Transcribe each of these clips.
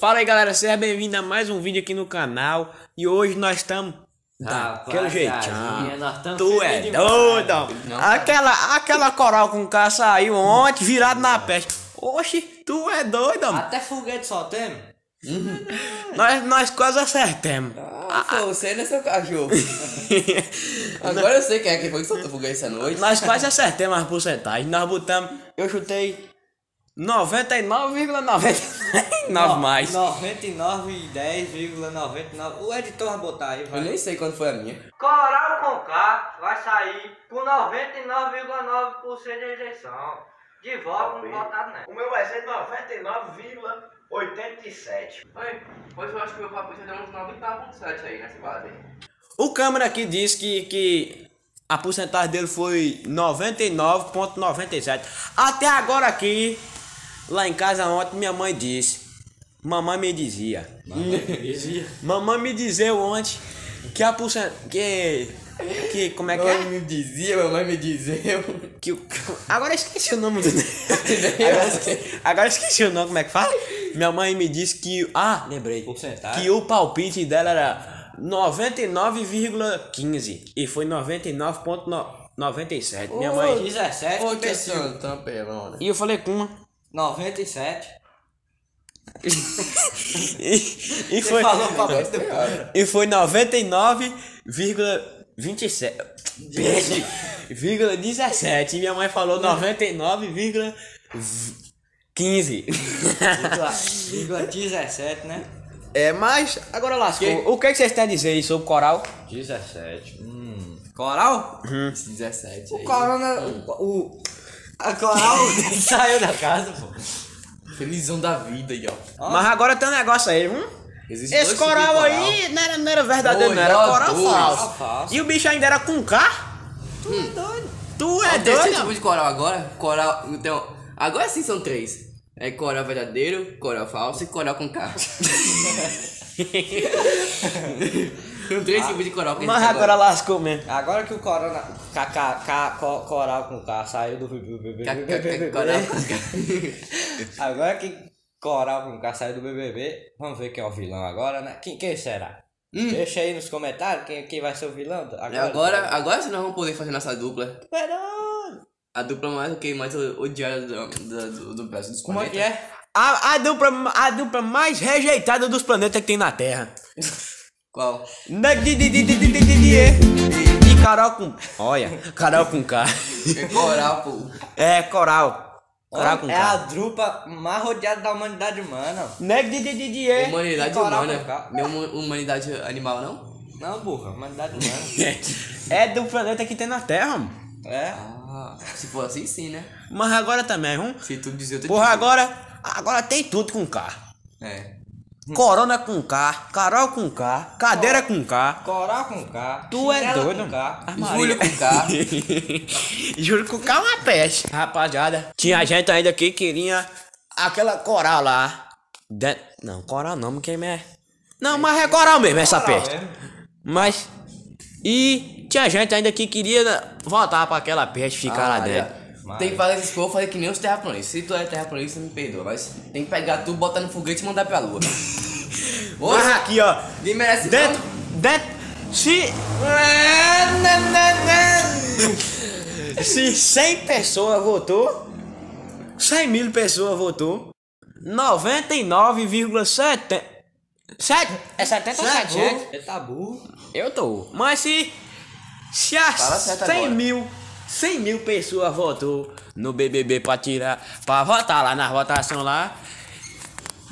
Fala aí galera, seja bem-vindo a mais um vídeo aqui no canal. E hoje nós estamos daquele jeitão Tu é doido aquela, aquela coral com K saiu ontem virado na peste. Oxi, tu é doido mano. Até foguete só temos. nós, nós quase acertamos Ah, pô, você não é seu cachorro. Agora eu sei quem é que foi que soltou foguete essa noite. Nós quase acertamos as porcentagens. Nós botamos, eu chutei 99,99 mais 99 e 10,99. O editor vai botar aí, Eu vai. nem sei quando foi a minha. Coral com K vai sair com 99,9% de rejeição. De voto não votado não. O meu vai ser 99,87. Pois eu acho que o meu papo já deu uns 99.7 aí nessa base aí. O câmera aqui disse que, que a porcentagem dele foi 99,97. Até agora aqui, lá em casa ontem, minha mãe disse. Mamãe me dizia. Mamãe me dizia ontem que a porcentagem. Que. Que. Como é que Mamãe é? me dizia, mamãe me dizia. Que, o- agora esqueci o nome do. agora, esqueci, agora esqueci o nome, como é que fala? Minha mãe me disse que. Ah, lembrei. Porcentagem? Que o palpite dela era 99,15 e foi 99,97. Minha mãe. 17 Pô, que que imbecil. assim, tampelona. E eu falei com uma. 97. E, e foi, falou pra você cara. e foi 99,27. Vírgula 17. E minha mãe falou 99,15. Vírgula 17, né? É, mas agora lascou. O que, que vocês têm a dizer aí sobre coral? 17. Hum. Coral? 17 aí. Corona. O. A Coral saiu da casa, pô. Felizão da vida aí, ó. Mas agora tem um negócio aí, hum? Existe Esse dois coral aí não era, não era verdadeiro, não era ó, coral dois. falso. Falso. E o bicho ainda era com K? Tu é doido. Tu é Ó, tem esse doido? tipo de coral agora. Coral. Então. Agora sim são três. É coral verdadeiro, coral falso e coral com K. Três tipos de coral que Mas existe agora lascou mesmo. Agora que o Corona. K, K, K, co- Coral com K saiu do. BBB. Coral com. Agora que Coral com K saiu do BBB, vamos ver quem é o vilão agora, né? Quem, quem será? Deixa aí nos comentários quem, quem vai ser o vilão. E agora, agora sim nós vamos poder fazer nossa dupla. Perdão. A dupla mais o que mais odiada do, do, do, do Brasil dos Como é que é? A, a, dupla, a dupla mais rejeitada dos planetas que tem na Terra. Qual? E Carol com. Olha, Carol com K. É coral, pô. É, coral. Coral com K. É a drupa mais rodeada da humanidade humana. Humanidade Coral com humana. Não é hum- humanidade animal, não? Não, burra, humanidade humana. É do planeta que tem na Terra, mano. É? Ah, se for assim, sim, né? Mas agora também, hum? Se tu dizer, eu tô Porra, dizendo. agora. Agora tem tudo com K. É. Corona com K, Carol com K, cadeira com K. Coral com K. Tu é chinela doido, com K. Júlio com K. Juro que o K é uma peste. Rapaziada, tinha gente ainda que queria aquela coral lá. De- Não, coral não, quem é? Não, mas é coral mesmo essa Coral peste. mesmo. Mas. E tinha gente ainda que queria voltar pra aquela peste ficar lá Ah, dentro. Já. Tem que fazer esses povos fazer que nem os terraplanistas. Se tu é terraplanista, me perdoa. Mas tem que pegar tu, botar no foguete e mandar pra lua. Mas aqui, ó. nem merece Dentro. Dentro. Se. Se 100 pessoas votou. 100 mil pessoas votou. 99,7. Sete, é 70 ou 7, gente? Você tá burro. Eu tô. Mas se. Se as Fala certo 100 agora. mil. 100 mil pessoas votou no BBB pra tirar. Pra votar lá na votação lá.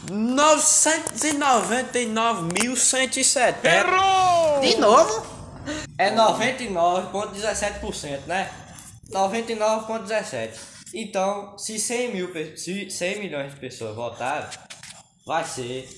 999.170. Errou! De novo? É 99,17%, né? 99,17%. Então, se 100, mil, se 100 milhões de pessoas votaram, vai ser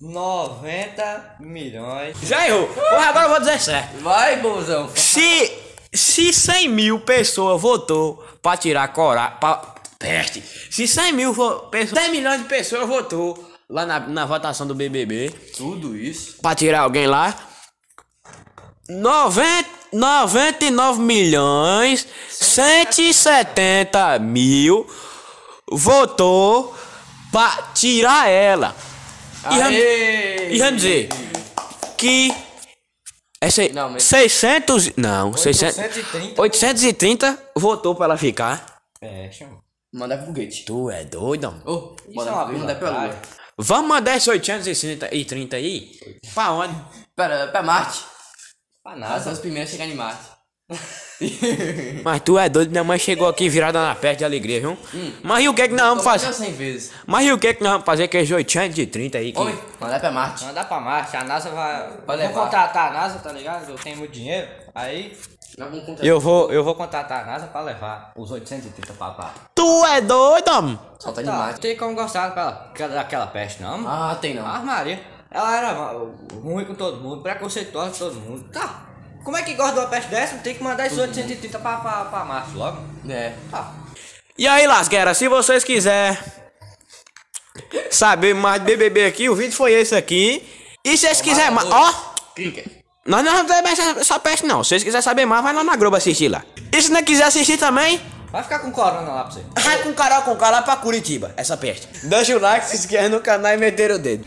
90 milhões. Já errou. Porra, agora eu vou dizer certo. Vai, bozão. Se, se 100 mil pessoas votou pra tirar coragem. Pra, peste. Se 100 mil pessoas. 100 milhões de pessoas votou lá na, na votação do BBB Tudo isso. pra tirar alguém lá. 90, 99 milhões 170 mil votou pra tirar ela. E vamos, e vamos dizer que é se, Não, mas- 600, não, 600, 830. 830 votou pra ela ficar. Fecha, mano. Manda pro foguete. Tu é doido, mano. Ô, Isso manda é uma manda pra lua. Vamos mandar esse 830 aí? Pra onde? Pera, pra Marte. Pra nada. os primeiros a chegar em Marte. Mas tu é doido, minha mãe chegou aqui virada na peste de alegria, viu? Mas e o que é que nós vamos fazer? Fazer 100 vezes. Mas e o que é que nós vamos fazer com esses 830 aí? Que... Homem, mandar pra Marte. Mandar pra Marte, a NASA vai. Vai Vou levar. contratar a NASA, tá ligado? Eu tenho muito dinheiro. Aí. Eu vou, eu vou. vou contratar a NASA pra levar os 830 pra lá. Tu é doido, mano? Solta de Tá, não tem como gostar daquela, daquela peste, não, mano. Ah, tem não. Ah, Maria. Ela era ruim com todo mundo, preconceituosa com todo mundo. Tá. Como é que gosta de uma peste dessa? Tem que mandar esses 830 pra, pra, pra Marte logo. É. Tá. E aí, lasqueira, se vocês quiserem saber mais de BBB aqui, o vídeo foi esse aqui. E se vocês quiserem mais. Ó! Clica. Nós não vamos essa, essa peste, não. Se vocês quiserem saber mais, vai lá na Globo assistir lá. E se não quiser assistir também, Vai ficar com corona lá pra você. vai com Carol com cara lá pra Curitiba, essa peste. Deixa o like, se inscreve no canal e meter o dedo.